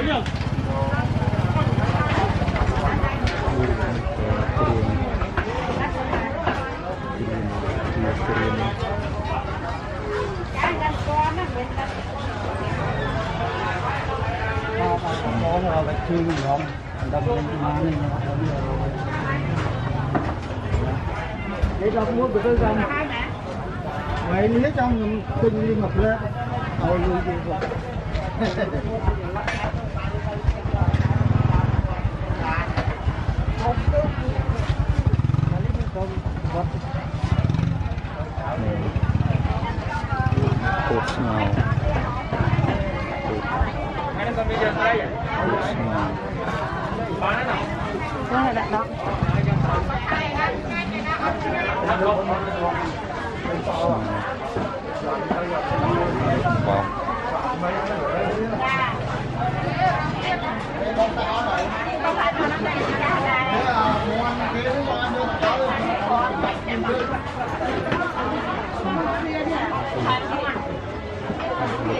để cho mua được cái răng vậy lý trong kinh đi ngập lên hồi lui gì Thank you nào cột nào Đó là đặt đó bọc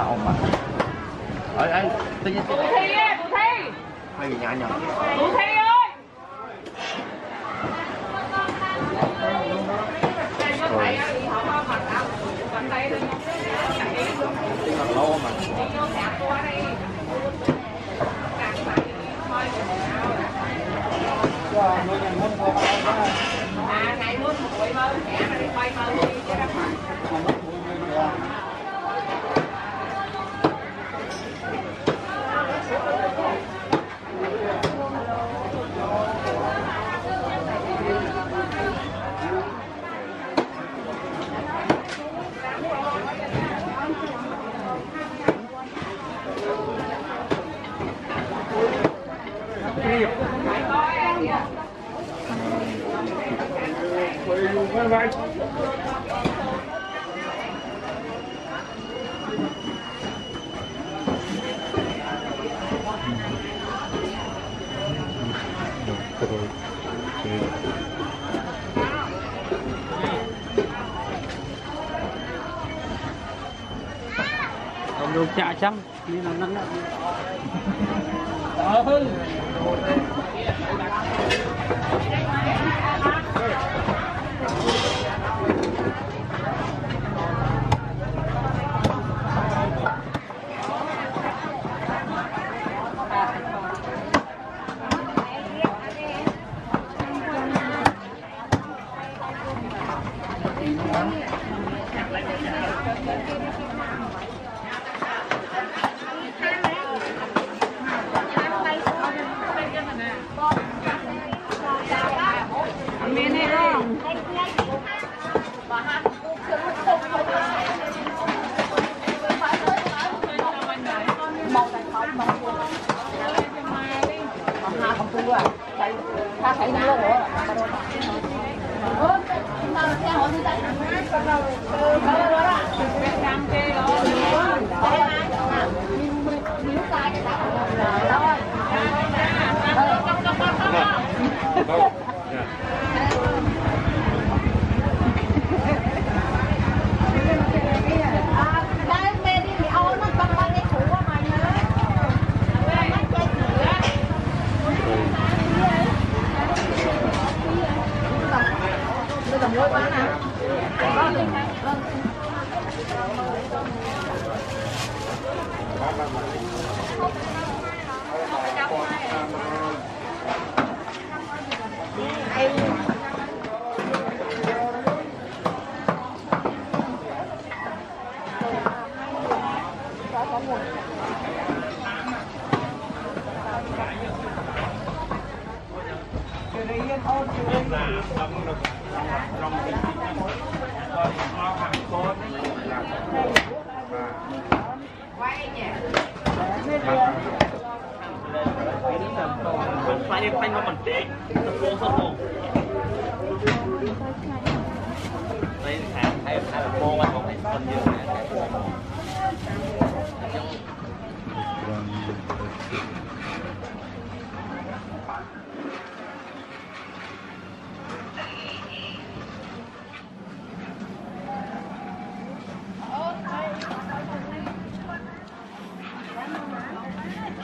ông mà. Ấy ấy tự nhiên Cụ Thi á, cụ Thi. Gì nhã nhở? Thi trăm Thank you. 太多了。好了，好了，别讲这。phải em nó bằng tết nó cố sân hồ đây là thấy là cô mà không thấy sân nhiều này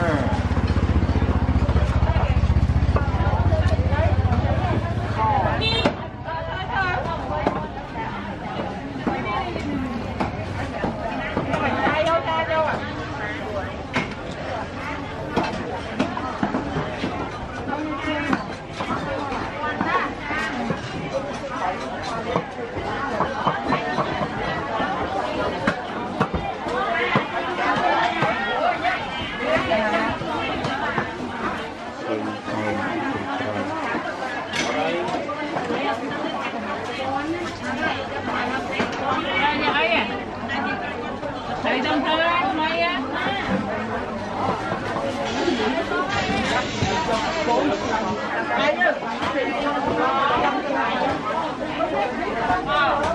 Mm.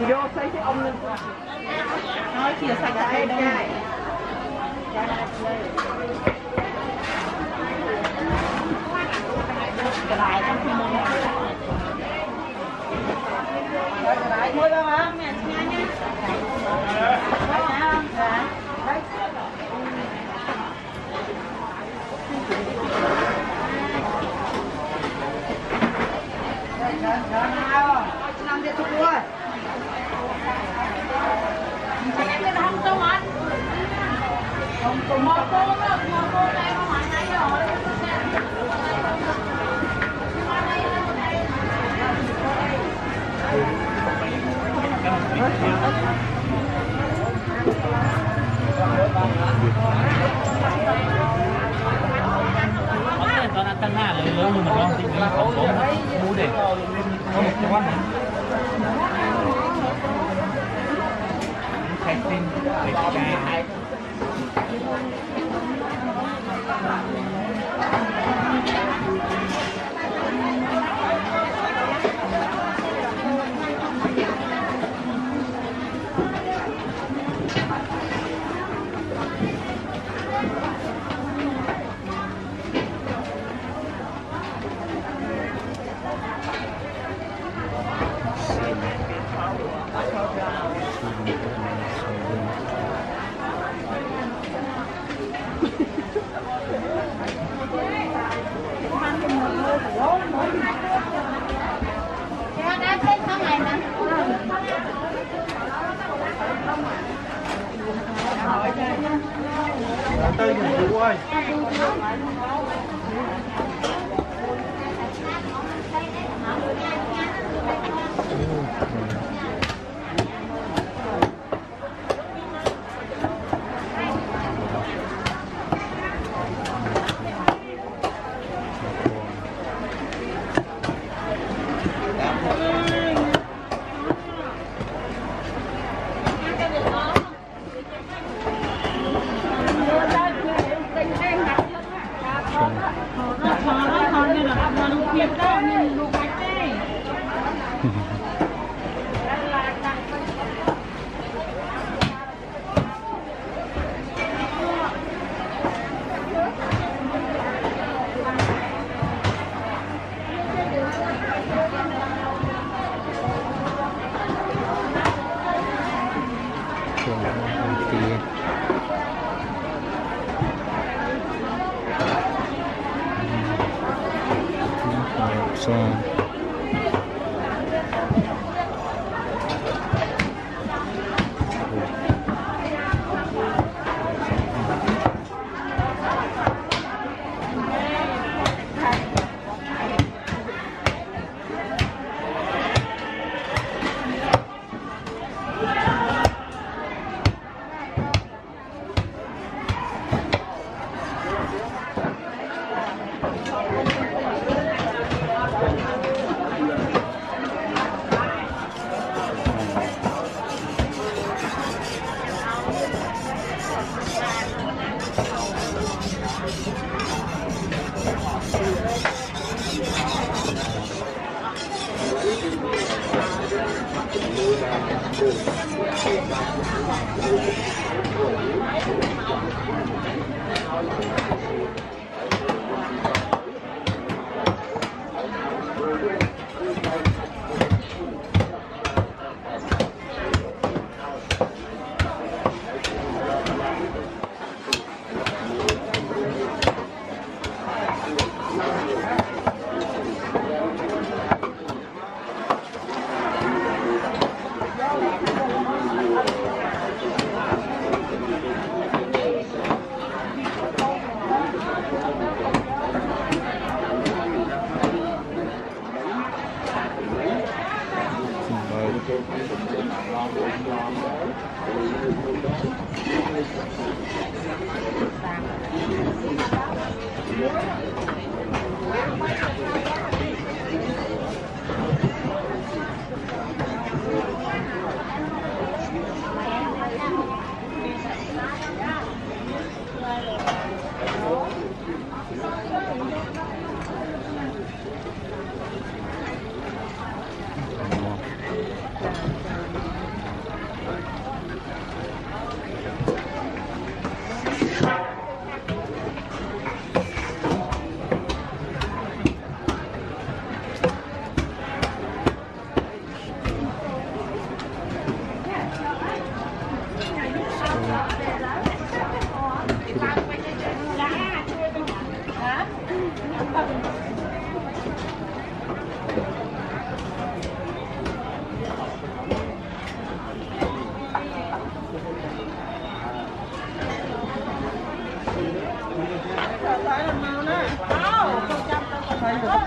vô thấy cái ông lên nói chia sạch đây đây cái này trong khi mong cái này mua đâu á Thank you. Tomó todas, tomato.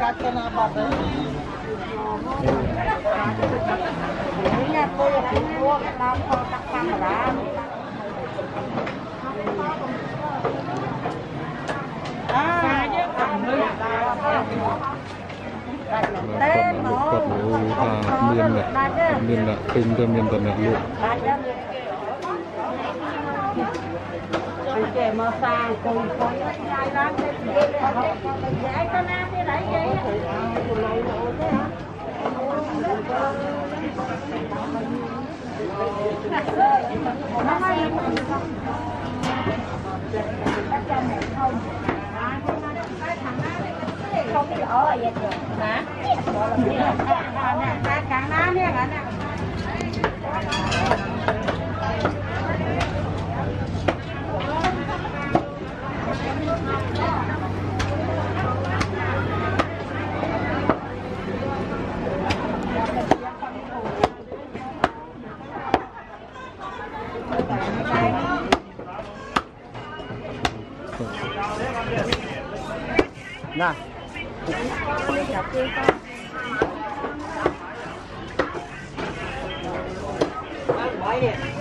កាត់ទៅណាបាត់ទៅញ៉ាំពុយពីរួចដើមផងដាក់កាមេរ៉ាអាយើងអត់លើតែមកគាត់មានអ្នកមានអ្នកទិញទៅមានតែអ្នកលក់ Anh trẻ mà sang cùng với ai cái gì để học dạy cho nam đi lấy gì không biết ở vậy hả? Càng nam cái cả nè. Nè, Nói